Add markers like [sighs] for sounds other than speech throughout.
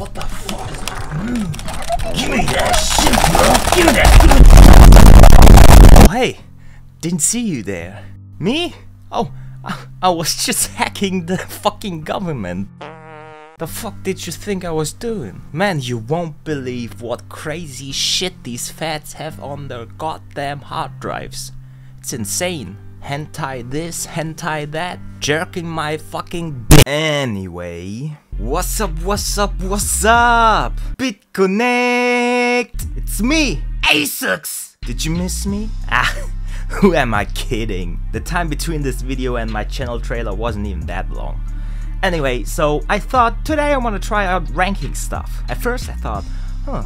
What the fuck? Mm. Give me that shit, bro. Give me that. Oh, hey, didn't see you there. Me? Oh, I, I was [laughs] just hacking the fucking government. The fuck did you think I was doing? Man, you won't believe what crazy shit these fads have on their goddamn hard drives. It's insane. Hentai this, hentai that, jerking my fucking Anyway, what's up, what's up, what's up? BitConnect! It's me, Aceox! Did you miss me? [laughs] Ah, who am I kidding? The time between this video and my channel trailer wasn't even that long. Anyway, so I thought today I want to try out ranking stuff. At first I thought, huh,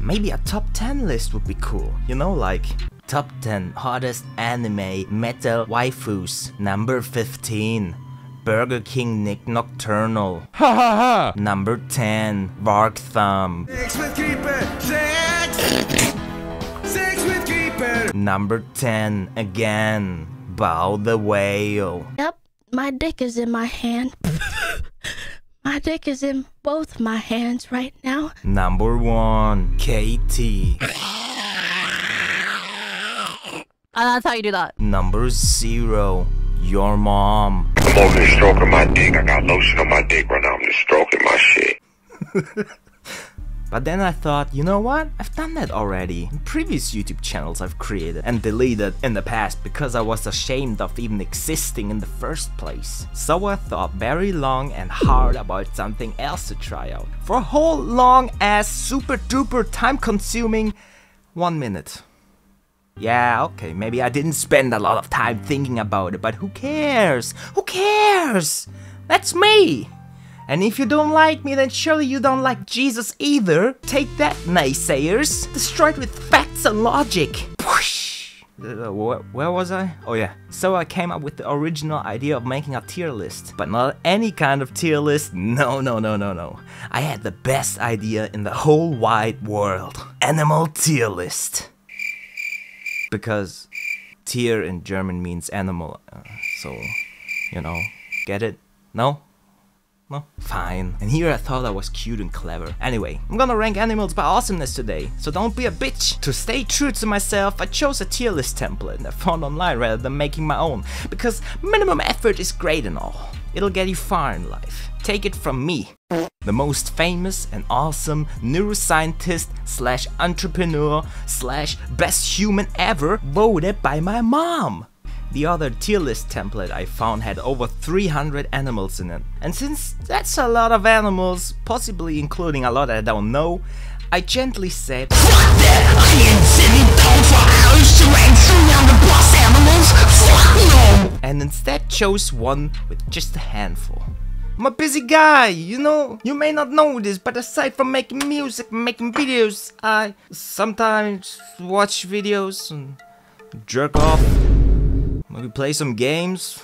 maybe a top 10 list would be cool. You know, like top 10 hottest anime metal waifus, number 15. Burger King Nik Nocturnal. Ha ha ha! Number 10, Varg Thumb. Sex with Creeper! Sex! Sex with Creeper! Number 10, again, Bao the Whale. Yep, my dick is in my hand. [laughs] my dick is in both my hands right now. Number one, KT. Uh, that's how you do that. Number zero, your mom. I'm over there stroking my dick. I got lotion on my dick right now. I'm just stroking my shit. [laughs] But then I thought, you know what? I've done that already. In previous YouTube channels I've created and deleted in the past because I was ashamed of even existing in the first place. So I thought very long and hard about something else to try out. For a whole long ass super duper time consuming one minute. Yeah, okay, maybe I didn't spend a lot of time thinking about it, but who cares? Who cares? That's me! And if you don't like me, then surely you don't like Jesus either. Take that, naysayers. Destroyed with facts and logic. Uh, wh where was I? Oh yeah. So I came up with the original idea of making a tier list. But not any kind of tier list. No, no, no, no, no. I had the best idea in the whole wide world. Animal tier list. Because tier in German means animal. Uh, so, you know, get it? No? No? Fine. And here I thought I was cute and clever. Anyway, I'm gonna rank animals by awesomeness today, so don't be a bitch. To stay true to myself, I chose a tier list template that I found online rather than making my own, because minimum effort is great and all. It'll get you far in life. Take it from me, the most famous and awesome neuroscientist slash entrepreneur slash best human ever voted by my mom. The other tier list template I found had over 300 animals in it. And since that's a lot of animals, possibly including a lot I don't know, I gently said Fuck that! I ain't for hours to rank 300 plus animals! Fuck no! And instead chose one with just a handful. I'm a busy guy, you know? You may not know this, but aside from making music making videos, I sometimes watch videos and jerk off Maybe play some games.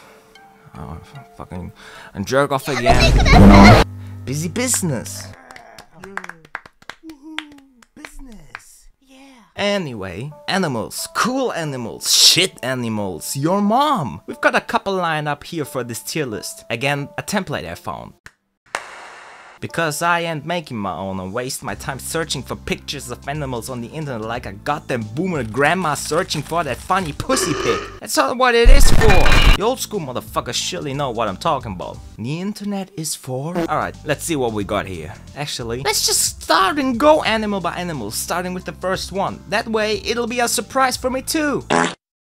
Oh, fucking and jerk off again. Busy business. Anyway, animals, cool animals, shit animals, your mom. We've got a couple lined up here for this tier list. Again, a template I found. Because I ain't making my own and waste my time searching for pictures of animals on the internet like a goddamn boomer grandma searching for that funny pussy pic. That's not what it is for. The old school motherfuckers surely know what I'm talking about. The internet is for... Alright, let's see what we got here. Actually, let's just start and go animal by animal, starting with the first one. That way, it'll be a surprise for me too.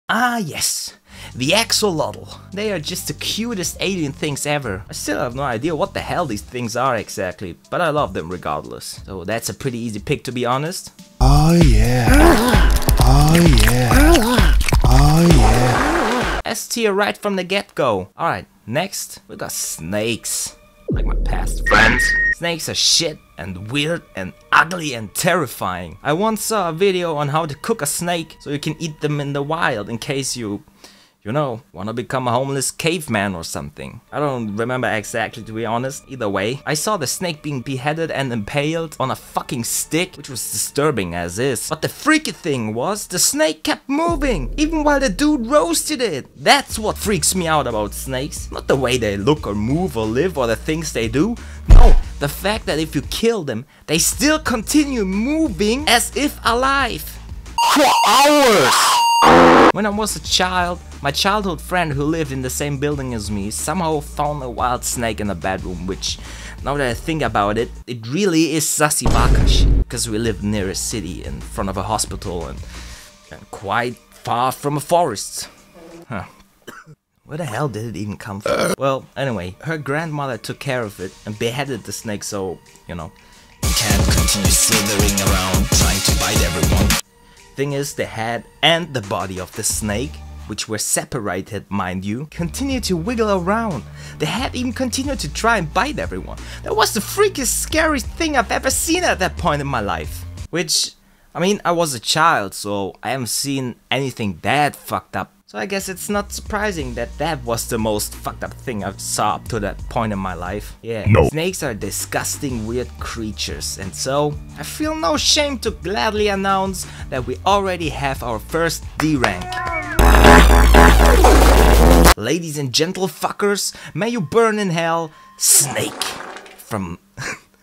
Ah yes, the axolotl. They are just the cutest alien things ever. I still have no idea what the hell these things are exactly, but I love them regardless. So that's a pretty easy pick to be honest. Oh yeah. Oh yeah. Oh yeah. S tier right from the get-go. Alright, next we got snakes. Like my past friends. Snakes are shit and weird and ugly and terrifying. I once saw a video on how to cook a snake so you can eat them in the wild in case you you know, wanna become a homeless caveman or something. I don't remember exactly to be honest, either way. I saw the snake being beheaded and impaled on a fucking stick, which was disturbing as is. But the freaky thing was, the snake kept moving, even while the dude roasted it. That's what freaks me out about snakes. Not the way they look or move or live or the things they do. No, the fact that if you kill them, they still continue moving as if alive. For hours! When I was a child, my childhood friend who lived in the same building as me somehow found a wild snake in the bedroom, which, now that I think about it, it really is Sasibaka shit. Because we live near a city, in front of a hospital, and, and quite far from a forest. Huh. Where the hell did it even come from? Well, anyway, her grandmother took care of it and beheaded the snake so, you know, You can't continue slithering around trying to bite everyone. Thing is, the head and the body of the snake, which were separated, mind you, continued to wiggle around. The head even continued to try and bite everyone. That was the freakiest, scariest thing I've ever seen at that point in my life. Which, I mean, I was a child, so I haven't seen anything that fucked up. So I guess it's not surprising that that was the most fucked up thing I've saw up to that point in my life. Yeah, No. snakes are disgusting weird creatures and so I feel no shame to gladly announce that we already have our first D rank. Ladies and gentle fuckers, may you burn in hell, Snake from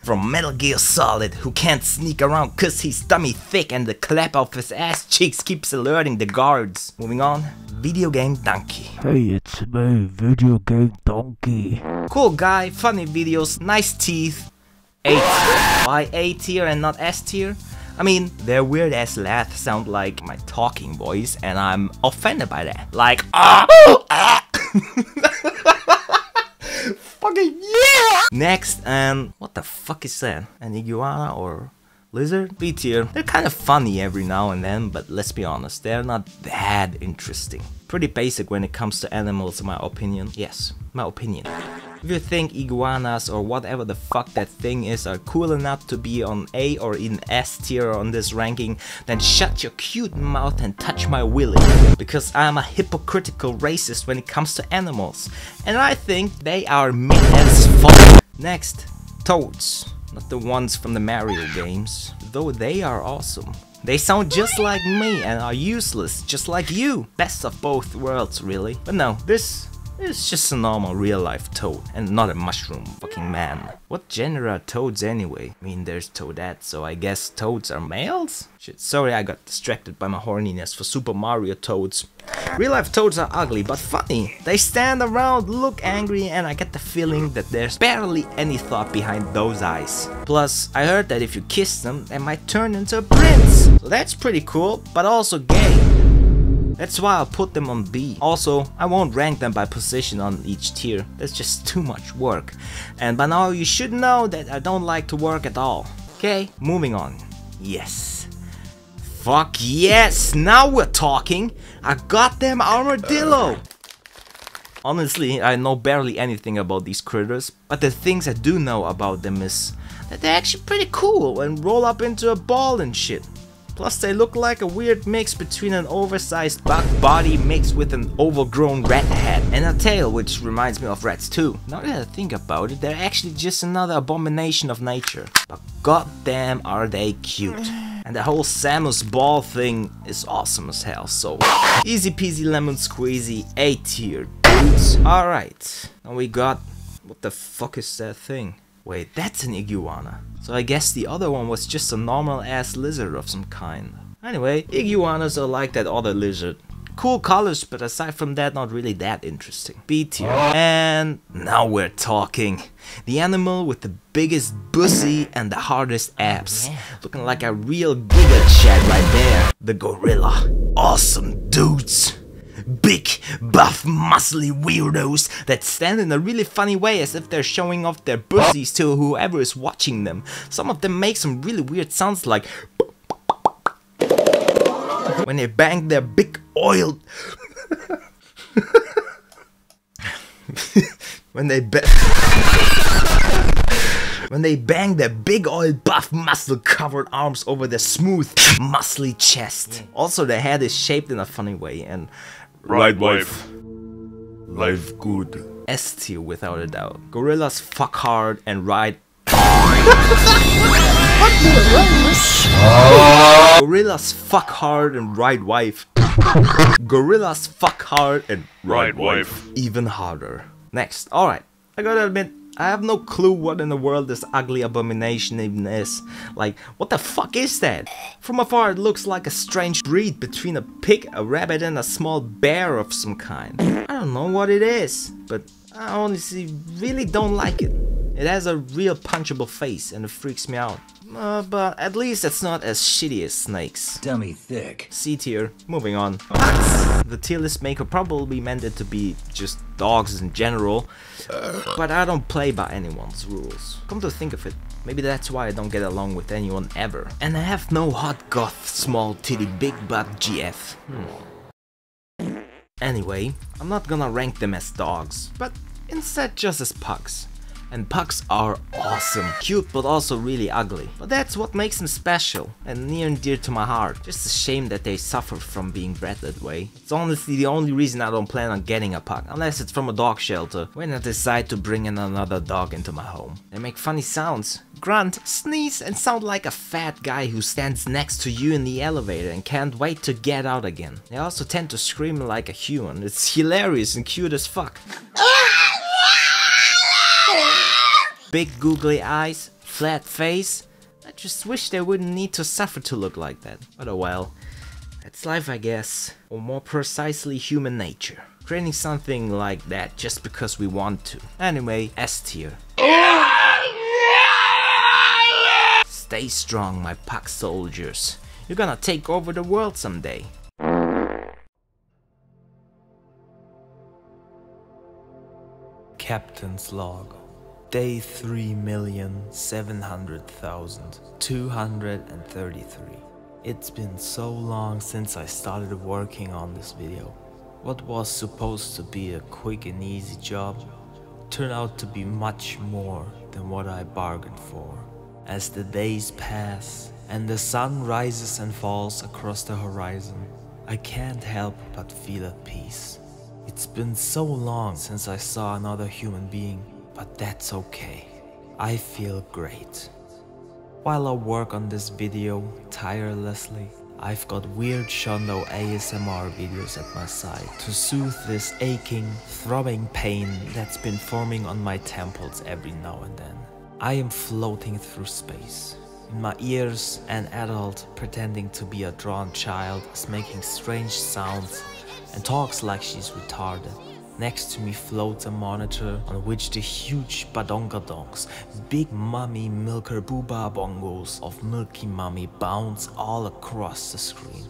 from Metal Gear Solid who can't sneak around cause he's dummy thick and the clap of his ass cheeks keeps alerting the guards. Moving on, video game donkey. Hey, it's me, Video Game Donkey. Cool guy, funny videos, nice teeth. A tier. Why A tier and not S tier? I mean, their weird ass laugh sound like my talking voice, and I'm offended by that. Like, ah, ah. [laughs] fucking yeah! Next, and what the fuck is that? An iguana or lizard? B tier. They're kind of funny every now and then, but let's be honest, they're not that interesting. Pretty basic when it comes to animals, in my opinion. Yes, my opinion. If you think iguanas or whatever the fuck that thing is are cool enough to be on A or in S tier on this ranking, then shut your cute mouth and touch my willy. Because I'm a hypocritical racist when it comes to animals. And I think they are mean as fuck. Next, toads. Not the ones from the Mario games, though they are awesome. They sound just like me and are useless, just like you. Best of both worlds, really. But no, this is just a normal real life toad and not a mushroom fucking man. What gender are toads anyway? I mean, there's toadettes, so I guess toads are males? Shit, sorry I got distracted by my horniness for Super Mario toads. Real life toads are ugly but funny. They stand around, look angry, and I get the feeling that there's barely any thought behind those eyes. Plus, I heard that if you kiss them, they might turn into a prince. So that's pretty cool, but also gay. That's why I'll put them on B. Also, I won't rank them by position on each tier. That's just [laughs] too much work. And by now you should know that I don't like to work at all. Okay, moving on. Yes. Fuck yes, now we're talking. A goddamn armadillo. Honestly, I know barely anything about these critters, but the things I do know about them is that they're actually pretty cool and roll up into a ball and shit. Plus they look like a weird mix between an oversized buck body mixed with an overgrown rat head and a tail which reminds me of rats too. Now that I think about it, they're actually just another abomination of nature. But goddamn are they cute. [sighs] And the whole Samus ball thing is awesome as hell, so [sighs] easy peasy lemon squeezy A tier dudes. Alright, now we got, what the fuck is that thing? Wait, that's an iguana. So I guess the other one was just a normal ass lizard of some kind. Anyway, iguanas are like that other lizard. Cool colors, but aside from that, not really that interesting. B tier. And now we're talking. The animal with the biggest bussy and the hardest abs. Looking like a real giga chad right there. The gorilla. Awesome dudes. Big, buff, muscly weirdos that stand in a really funny way as if they're showing off their bussies to whoever is watching them. Some of them make some really weird sounds like when they bang their big oil. [laughs] when they when they bang their big oil buff muscle covered arms over their smooth muscly chest. Mm. Also their head is shaped in a funny way and Right, wife. Life good. S tier without a doubt. Gorillas fuck hard and ride. Gorillas fuck hard and ride wife. Gorillas fuck hard and ride wife. even harder. Next, alright. I gotta admit, I have no clue what in the world this ugly abomination even is. Like, what the fuck is that? From afar it looks like a strange breed between a pig, a rabbit and a small bear of some kind. I don't know what it is, but I honestly really don't like it. It has a real punchable face and it freaks me out. Uh, but at least it's not as shitty as snakes. Dummy thick. C tier. Moving on. The tier list maker probably meant it to be just dogs in general, but I don't play by anyone's rules. Come to think of it, maybe that's why I don't get along with anyone ever. And I have no hot goth, small titty, big butt GF. Hmm. Anyway, I'm not gonna rank them as dogs, but instead just as pugs. And pugs are awesome, cute but also really ugly. But that's what makes them special and near and dear to my heart. Just a shame that they suffer from being bred that way. It's honestly the only reason I don't plan on getting a pug, unless it's from a dog shelter, when I decide to bring in another dog into my home. They make funny sounds, grunt, sneeze and sound like a fat guy who stands next to you in the elevator and can't wait to get out again. They also tend to scream like a human. It's hilarious and cute as fuck. Oh, Big googly eyes, flat face. I just wish they wouldn't need to suffer to look like that. But oh well. That's life I guess. Or more precisely human nature. Creating something like that just because we want to. Anyway, S tier. Stay strong, my pug soldiers. You're gonna take over the world someday. Captain's log. Day 3,700,233. It's been so long since I started working on this video. What was supposed to be a quick and easy job turned out to be much more than what I bargained for. As the days pass and the sun rises and falls across the horizon, I can't help but feel at peace. It's been so long since I saw another human being but that's okay. I feel great. While I work on this video tirelessly, I've got weird Shondo ASMR videos at my side to soothe this aching, throbbing pain that's been forming on my temples every now and then. I am floating through space. In my ears, an adult pretending to be a drawn child is making strange sounds and talks like she's retarded. Next to me floats a monitor on which the huge badongadongs, big mummy milker booba bongos of Milky Mummy bounce all across the screen.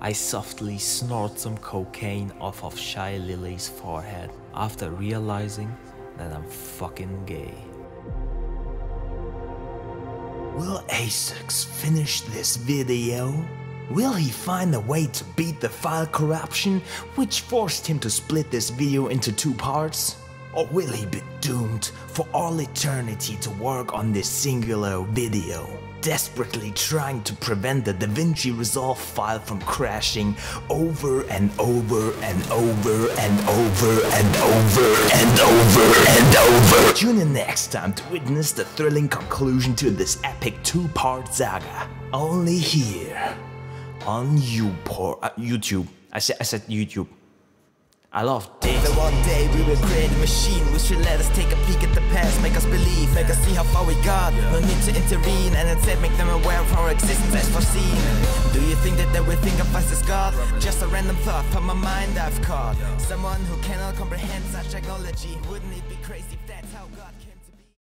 I softly snort some cocaine off of Shylily's forehead after realizing that I'm fucking gay. Will Aceox finish this video? Will he find a way to beat the file corruption which forced him to split this video into two parts? Or will he be doomed for all eternity to work on this singular video? Desperately trying to prevent the DaVinci Resolve file from crashing over and over and over and over and over and over and over. Tune in next time to witness the thrilling conclusion to this epic two-part saga. Only here on YouPort, uh, YouTube. I said I said YouTube. I love this. The one day we will create a machine which will let us take a peek at the past, make us believe, make us see how far we got. No need to intervene and instead make them aware of our existence as foreseen. Do you think that they will think of us as God? Just a random thought from my mind I've caught. Someone who cannot comprehend such technology. Wouldn't it be crazy if that's how God?